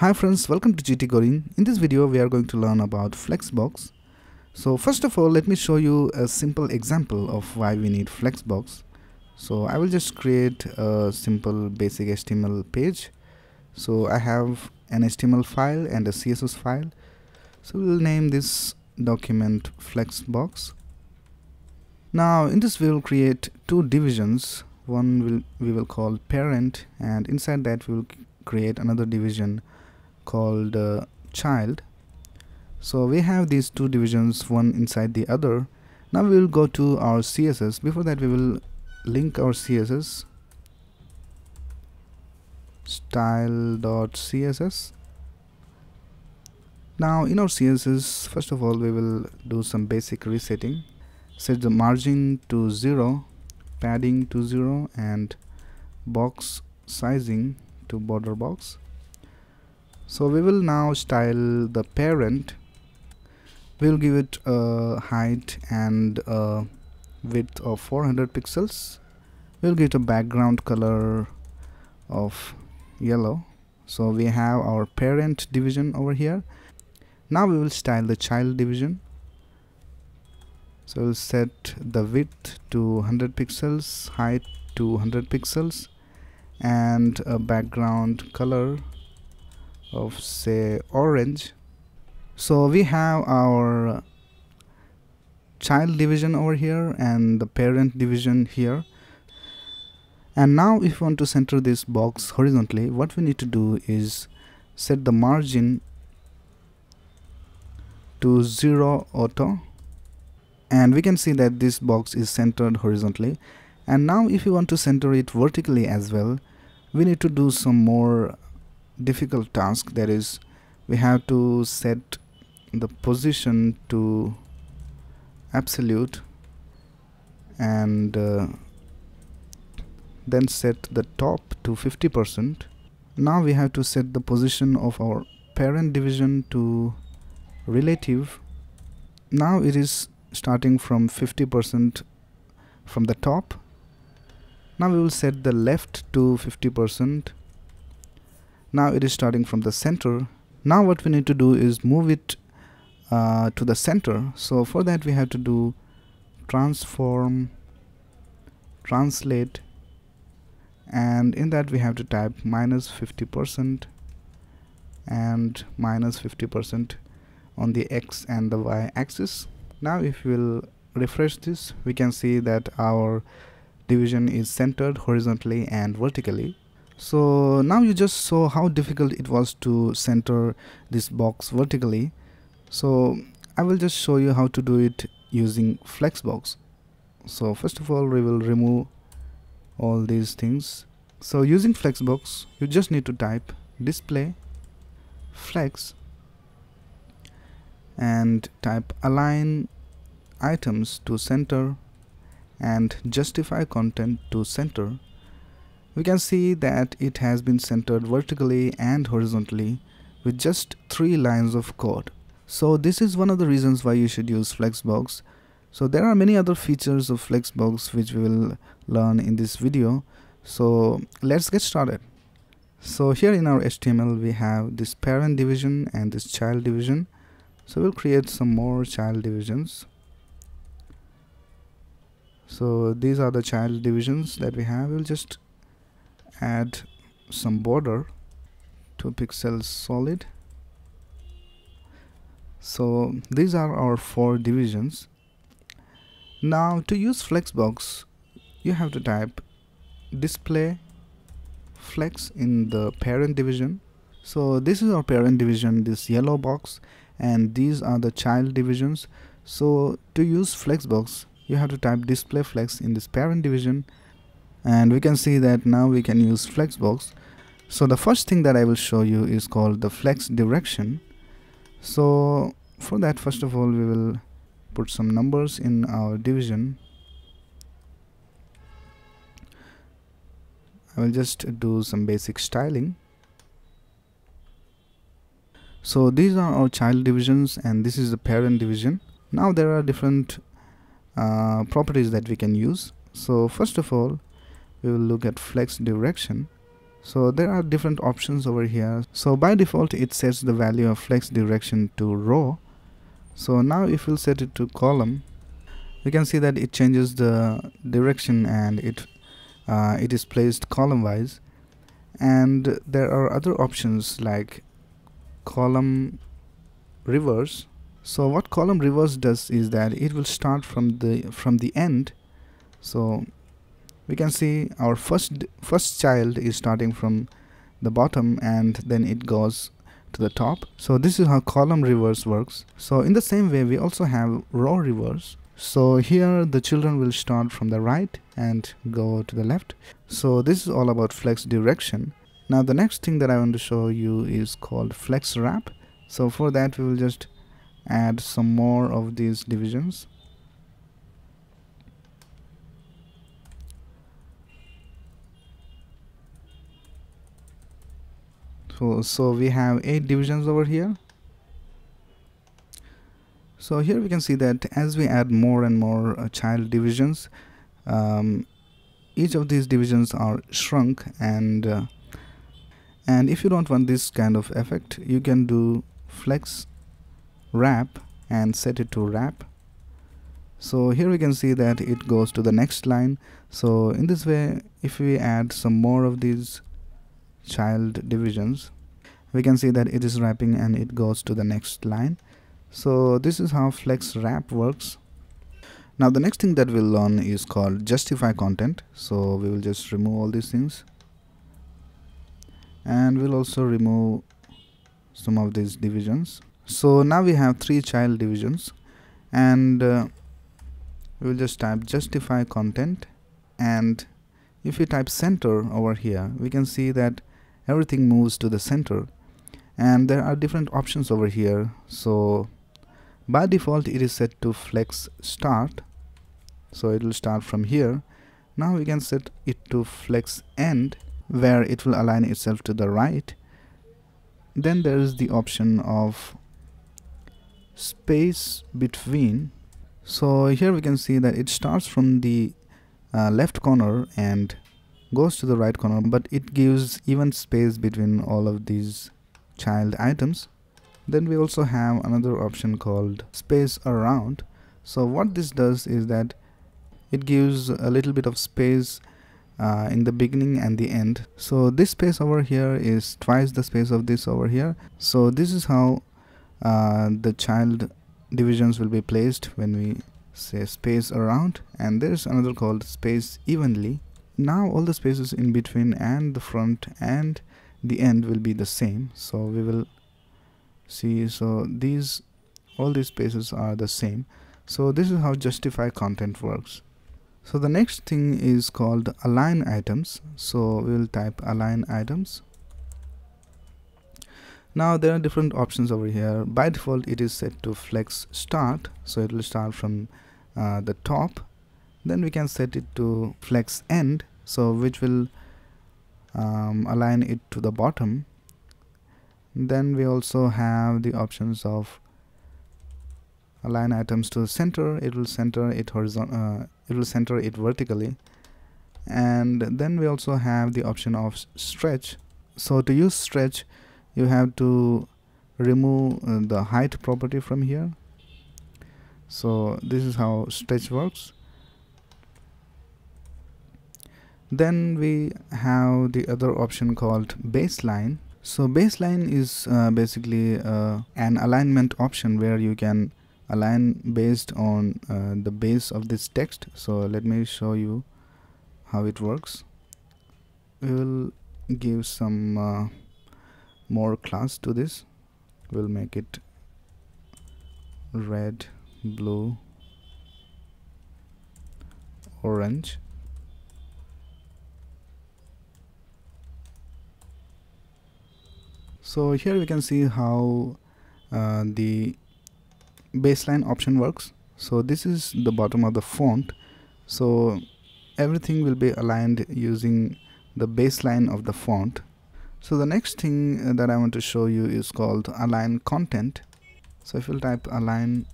Hi friends, welcome to GT Coding. In this video we are going to learn about Flexbox. So first of all let me show you a simple example of why we need Flexbox. So I will just create a simple basic HTML page. So I have an HTML file and a CSS file. So we'll name this document Flexbox. Now in this we will create two divisions. One will we will call parent and inside that we will create another division called uh, child. So we have these two divisions one inside the other. Now we will go to our css before that we will link our css style.css now in our css first of all we will do some basic resetting. Set the margin to 0 padding to 0 and box sizing to border box so we will now style the parent. We'll give it a height and a width of 400 pixels. We'll give it a background color of yellow. So we have our parent division over here. Now we will style the child division. So we'll set the width to 100 pixels height to 100 pixels and a background color of say orange. So we have our child division over here and the parent division here. And now if we want to center this box horizontally what we need to do is set the margin to 0 auto. And we can see that this box is centered horizontally. And now if you want to center it vertically as well we need to do some more difficult task. That is we have to set the position to absolute and uh, then set the top to 50% now we have to set the position of our parent division to relative. Now it is starting from 50% from the top. Now we will set the left to 50% now it is starting from the center. Now what we need to do is move it uh, to the center. So for that we have to do transform translate and in that we have to type minus 50% and minus 50% on the x and the y axis. Now if we'll refresh this we can see that our division is centered horizontally and vertically so now you just saw how difficult it was to center this box vertically. So I will just show you how to do it using flexbox. So first of all we will remove all these things. So using flexbox you just need to type display flex and type align items to center and justify content to center we can see that it has been centered vertically and horizontally with just three lines of code. So this is one of the reasons why you should use Flexbox. So there are many other features of Flexbox which we will learn in this video. So let's get started. So here in our HTML we have this parent division and this child division. So we'll create some more child divisions. So these are the child divisions that we have. We'll just add some border 2 pixels solid. So these are our four divisions. Now to use flexbox you have to type display flex in the parent division. So this is our parent division this yellow box and these are the child divisions. So to use flexbox you have to type display flex in this parent division and we can see that now we can use flexbox. So the first thing that I will show you is called the flex direction. So for that first of all we will put some numbers in our division. I will just do some basic styling. So these are our child divisions and this is the parent division. Now there are different uh, properties that we can use. So first of all we will look at flex direction. So there are different options over here. So by default it sets the value of flex direction to row. So now if we'll set it to column we can see that it changes the direction and it uh, it is placed column wise and there are other options like column reverse. So what column reverse does is that it will start from the from the end. So we can see our first first child is starting from the bottom and then it goes to the top. So this is how column reverse works. So in the same way we also have row reverse. So here the children will start from the right and go to the left. So this is all about flex direction. Now the next thing that I want to show you is called flex wrap. So for that we will just add some more of these divisions so so we have eight divisions over here. So here we can see that as we add more and more uh, child divisions um, each of these divisions are shrunk and uh, and if you don't want this kind of effect you can do flex wrap and set it to wrap. So here we can see that it goes to the next line. So in this way if we add some more of these child divisions. We can see that it is wrapping and it goes to the next line. So this is how flex wrap works. Now the next thing that we'll learn is called justify content. So we will just remove all these things. And we'll also remove some of these divisions. So now we have three child divisions. And uh, we will just type justify content. And if we type center over here we can see that everything moves to the center. And there are different options over here. So by default it is set to flex start. So it will start from here. Now we can set it to flex end where it will align itself to the right. Then there is the option of space between. So here we can see that it starts from the uh, left corner and goes to the right corner but it gives even space between all of these child items. Then we also have another option called space around. So what this does is that it gives a little bit of space uh, in the beginning and the end. So this space over here is twice the space of this over here. So this is how uh, the child divisions will be placed when we say space around. And there's another called space evenly now all the spaces in between and the front and the end will be the same. So we will see so these all these spaces are the same. So this is how justify content works. So the next thing is called align items. So we will type align items. Now there are different options over here. By default it is set to flex start. So it will start from uh, the top then we can set it to flex end. So which will um, align it to the bottom. Then we also have the options of align items to center. It will center it horizontal uh, it will center it vertically. And then we also have the option of stretch. So to use stretch you have to remove uh, the height property from here. So this is how stretch works then we have the other option called baseline. So baseline is uh, basically uh, an alignment option where you can align based on uh, the base of this text. So let me show you how it works. We will give some uh, more class to this. We'll make it red blue orange so here we can see how uh, the baseline option works. So this is the bottom of the font. So everything will be aligned using the baseline of the font. So the next thing that I want to show you is called align content. So if you type align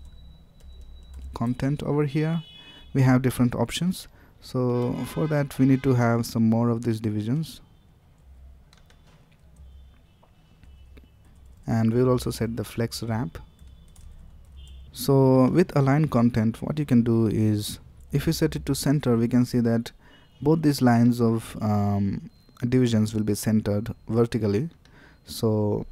content over here we have different options. So for that we need to have some more of these divisions and we will also set the flex wrap so with align content what you can do is if you set it to center we can see that both these lines of um, divisions will be centered vertically. So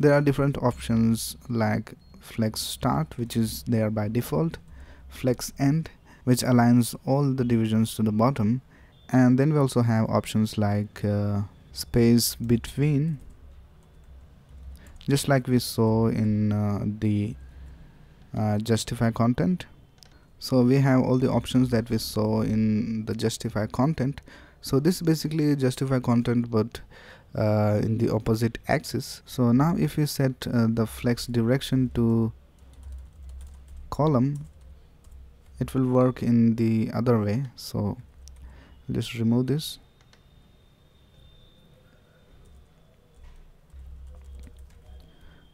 there are different options like flex start which is there by default flex end which aligns all the divisions to the bottom. And then we also have options like uh, space between just like we saw in uh, the uh, justify content. So we have all the options that we saw in the justify content. So this basically justify content but uh, in the opposite axis. So now if we set uh, the flex direction to column it will work in the other way. So let's remove this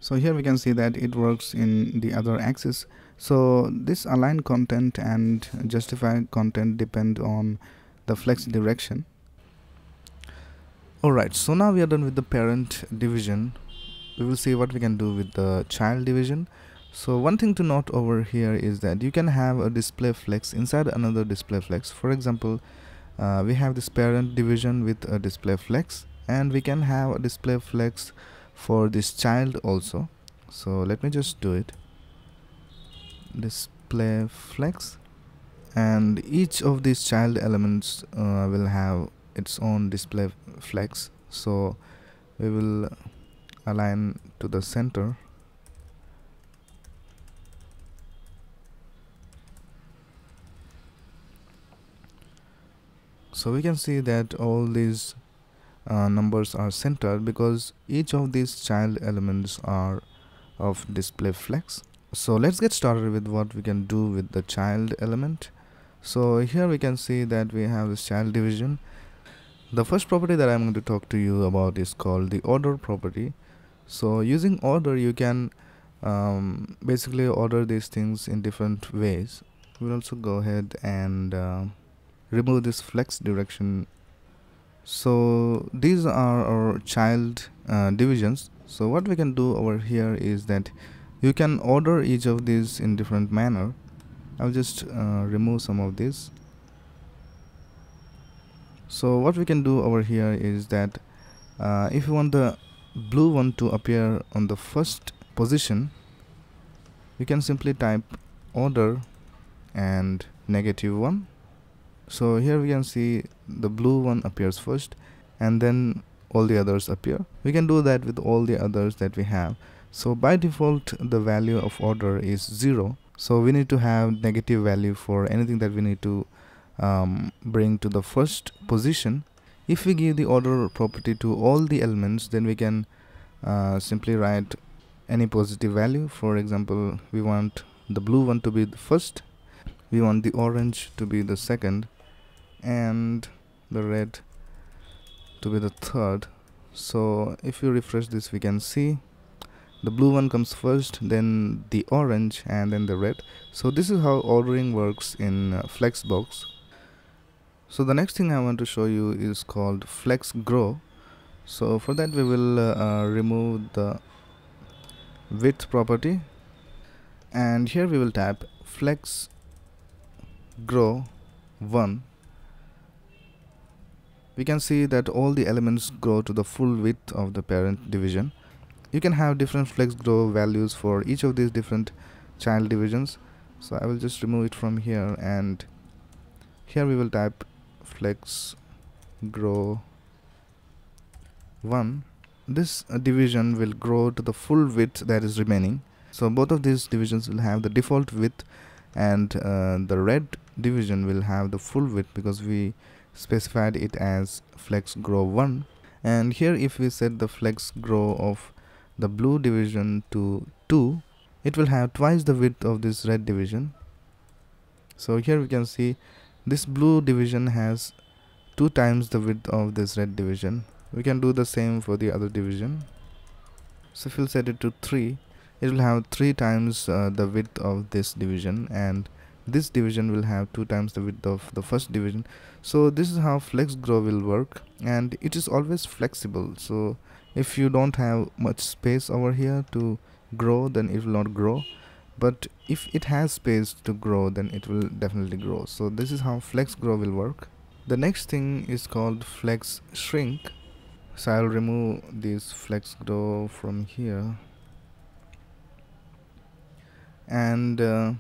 so here we can see that it works in the other axis. So this align content and justify content depend on the flex direction. Alright so now we are done with the parent division. We will see what we can do with the child division. So one thing to note over here is that you can have a display flex inside another display flex. For example uh, we have this parent division with a display flex and we can have a display flex for this child also. So let me just do it. Display flex. And each of these child elements uh, will have its own display flex. So we will align to the center. So we can see that all these uh, numbers are centered because each of these child elements are of display flex. So let's get started with what we can do with the child element. So here we can see that we have this child division. The first property that I'm going to talk to you about is called the order property. So using order you can um, basically order these things in different ways. We'll also go ahead and uh, remove this flex direction so these are our child uh, divisions. So what we can do over here is that you can order each of these in different manner. I'll just uh, remove some of these so what we can do over here is that uh, if you want the blue one to appear on the first position you can simply type order and negative one so here we can see the blue one appears first and then all the others appear. We can do that with all the others that we have. So by default the value of order is zero. So we need to have negative value for anything that we need to um, bring to the first position. If we give the order property to all the elements then we can uh, simply write any positive value. For example we want the blue one to be the first. We want the orange to be the second and the red to be the third. So if you refresh this we can see the blue one comes first then the orange and then the red. So this is how ordering works in uh, flexbox. So the next thing I want to show you is called flex grow so for that we will uh, uh, remove the width property. And here we will type flex grow 1 we can see that all the elements grow to the full width of the parent division. You can have different flex grow values for each of these different child divisions. So I will just remove it from here and here we will type flex grow 1 this uh, division will grow to the full width that is remaining. So both of these divisions will have the default width and uh, the red division will have the full width because we specified it as flex grow 1 and here if we set the flex grow of the blue division to 2 it will have twice the width of this red division. So here we can see this blue division has two times the width of this red division. We can do the same for the other division. So if we'll set it to 3 it will have 3 times uh, the width of this division. And this division will have 2 times the width of the first division. So this is how flex grow will work and it is always flexible. So if you don't have much space over here to grow then it will not grow. But if it has space to grow then it will definitely grow. So this is how flex grow will work. The next thing is called flex shrink. So I'll remove this flex grow from here. And uh,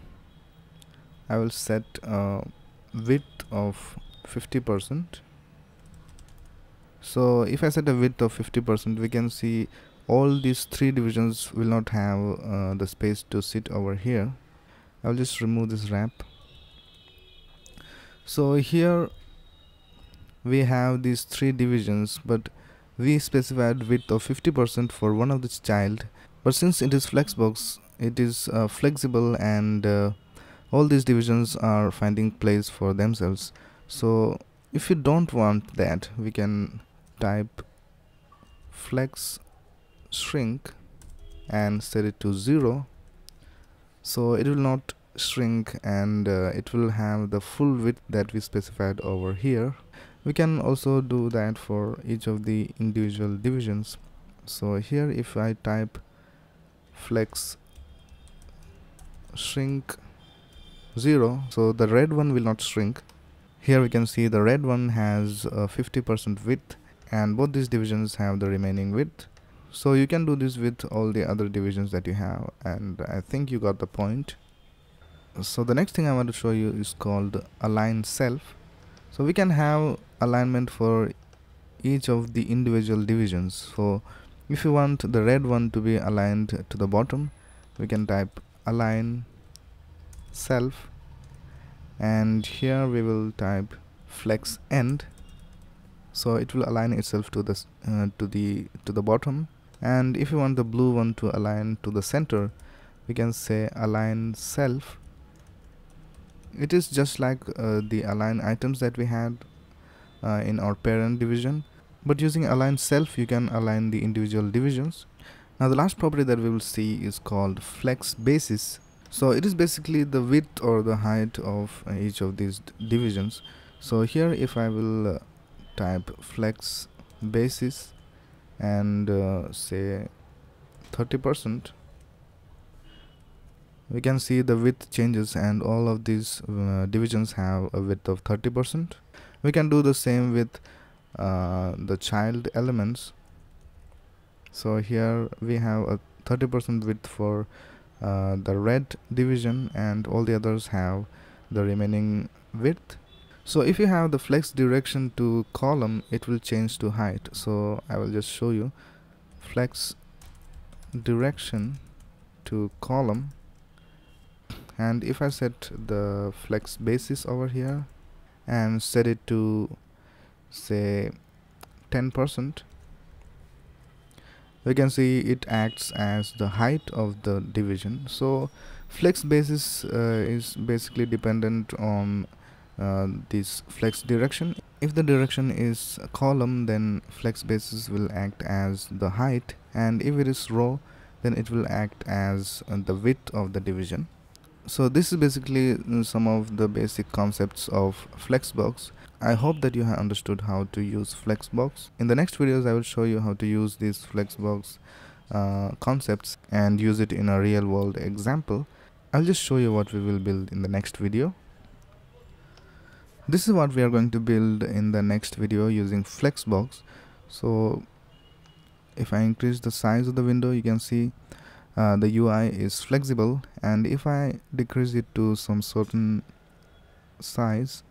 I will set a width of 50% so if I set a width of 50% we can see all these three divisions will not have uh, the space to sit over here. I'll just remove this wrap. So here we have these three divisions but we specified width of 50% for one of this child. But since it is flexbox it is uh, flexible and uh, all these divisions are finding place for themselves. So if you don't want that we can type flex shrink and set it to 0 so it will not shrink and uh, it will have the full width that we specified over here. We can also do that for each of the individual divisions. So here if I type flex shrink 0 so the red one will not shrink. Here we can see the red one has uh, 50% width and both these divisions have the remaining width. So you can do this with all the other divisions that you have and I think you got the point. So the next thing I want to show you is called align self. So we can have alignment for each of the individual divisions. So if you want the red one to be aligned to the bottom we can type align self. And here we will type flex end. So it will align itself to the uh, to the to the bottom. And if you want the blue one to align to the center we can say align self. It is just like uh, the align items that we had uh, in our parent division. But using align self you can align the individual divisions. Now the last property that we will see is called flex basis so it is basically the width or the height of uh, each of these divisions. So here if I will uh, type flex basis and uh, say 30% we can see the width changes and all of these uh, divisions have a width of 30% we can do the same with uh, the child elements. So here we have a 30% width for uh, the red division and all the others have the remaining width. So if you have the flex direction to column it will change to height. So I will just show you flex direction to column. And if I set the flex basis over here and set it to say 10% we can see it acts as the height of the division. So flex basis uh, is basically dependent on uh, this flex direction. If the direction is a column then flex basis will act as the height. And if it is row then it will act as uh, the width of the division so this is basically uh, some of the basic concepts of flexbox. I hope that you have understood how to use flexbox. In the next videos i will show you how to use these flexbox uh, concepts and use it in a real world example. I'll just show you what we will build in the next video. This is what we are going to build in the next video using flexbox. So if I increase the size of the window you can see uh, the UI is flexible and if I decrease it to some certain size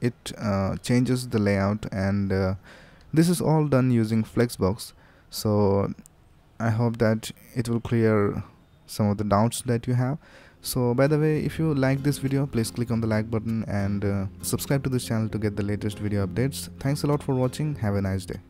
it uh, changes the layout and uh, this is all done using flexbox. So I hope that it will clear some of the doubts that you have. So by the way if you like this video please click on the like button and uh, subscribe to this channel to get the latest video updates. Thanks a lot for watching. Have a nice day